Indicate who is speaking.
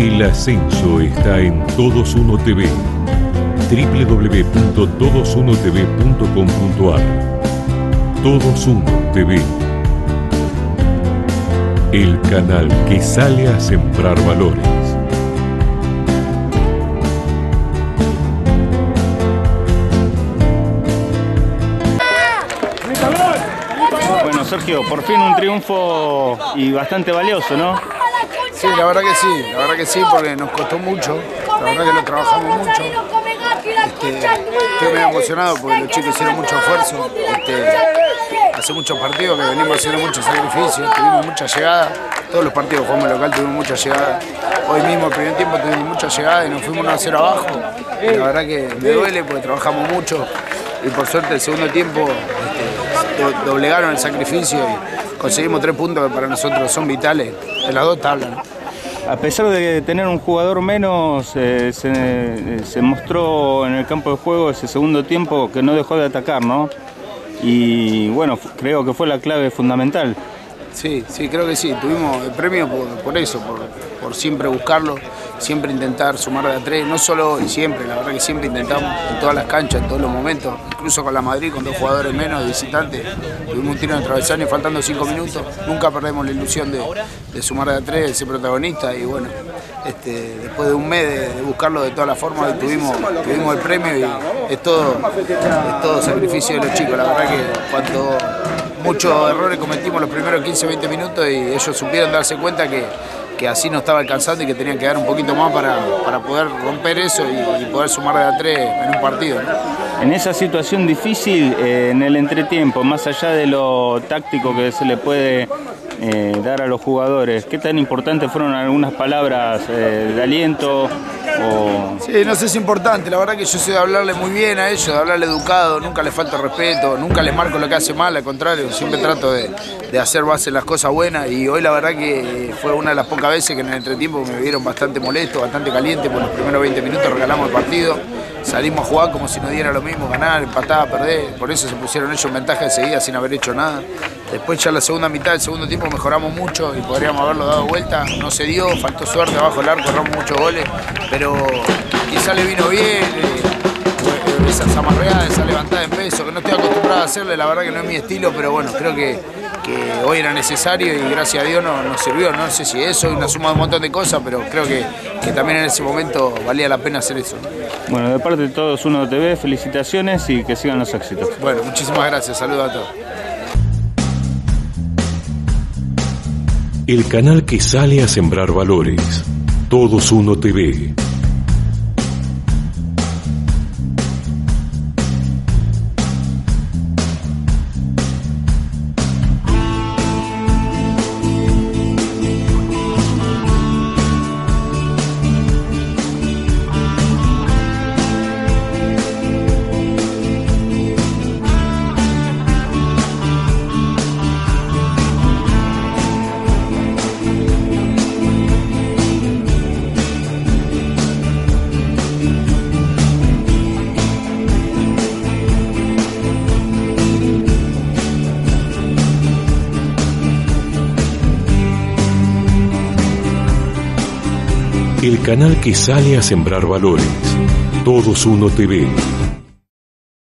Speaker 1: El ascenso está en Todos Uno TV. www.todosunotv.com.ar Todos Uno TV. El canal que sale a sembrar valores.
Speaker 2: Bueno, Sergio, por fin un triunfo y bastante valioso, ¿no?
Speaker 3: Sí, la verdad que sí, la verdad que sí, porque nos costó mucho, la verdad que lo trabajamos mucho. Este, estoy medio emocionado porque los chicos hicieron mucho esfuerzo. Este, hace muchos partidos que venimos haciendo mucho sacrificio, tuvimos mucha llegada. Todos los partidos jugamos local tuvimos mucha llegada. Hoy mismo, el primer tiempo, tuvimos mucha llegada y nos fuimos 1 a 0 abajo. Y la verdad que me duele porque trabajamos mucho y por suerte el segundo tiempo este, do- doblegaron el sacrificio conseguimos tres puntos que para nosotros son vitales en las dos tablas. ¿no?
Speaker 2: A pesar de tener un jugador menos, eh, se, eh, se mostró en el campo de juego ese segundo tiempo que no dejó de atacar, ¿no? Y bueno, creo que fue la clave fundamental.
Speaker 3: Sí, sí, creo que sí. Tuvimos el premio por, por eso, por, por siempre buscarlo, siempre intentar sumar de a tres, no solo hoy, siempre, la verdad que siempre intentamos en todas las canchas, en todos los momentos, incluso con la Madrid, con dos jugadores menos de visitante, tuvimos un tiro en el travesaño faltando cinco minutos, nunca perdemos la ilusión de, de sumar de a tres, de ser protagonista y bueno, este, después de un mes de, buscarlo de todas las formas, tuvimos, tuvimos el premio y es todo, es todo sacrificio de los chicos, la verdad que cuando muchos errores cometimos los primeros 15-20 minutos y ellos supieron darse cuenta que, que así no estaba alcanzando y que tenían que dar un poquito más para, para poder romper eso y, poder sumar de a tres en un partido.
Speaker 2: En esa situación difícil, eh, en el entretiempo, más allá de lo táctico que se le puede eh, dar a los jugadores, ¿qué tan importantes fueron algunas palabras eh, de aliento?
Speaker 3: Sí, no sé es importante, la verdad que yo sé de hablarle muy bien a ellos, de hablarle educado, nunca les falta respeto, nunca les marco lo que hace mal, al contrario, siempre trato de, de hacer base en las cosas buenas. Y hoy la verdad que fue una de las pocas veces que en el entretiempo me vieron bastante molesto, bastante caliente, por los primeros 20 minutos regalamos el partido, salimos a jugar como si nos diera lo mismo, ganar, empatar, perder, por eso se pusieron ellos en ventaja enseguida sin haber hecho nada. Después ya la segunda mitad del segundo tiempo mejoramos mucho y podríamos haberlo dado vuelta, no se dio, faltó suerte abajo el arco, erramos muchos goles, pero quizá le vino bien, eh, esas amarreadas, esa levantada en peso, que no estoy acostumbrado a hacerle, la verdad que no es mi estilo, pero bueno, creo que, que hoy era necesario y gracias a Dios no- nos sirvió, no sé si eso, una suma de un montón de cosas, pero creo que, que también en ese momento valía la pena hacer eso.
Speaker 2: Bueno, de parte de todos Uno TV, felicitaciones y que sigan los éxitos.
Speaker 3: Bueno, muchísimas gracias, saludos a todos.
Speaker 1: El canal que sale a sembrar valores. Todos Uno TV. El canal que sale a sembrar valores. Todos Uno TV.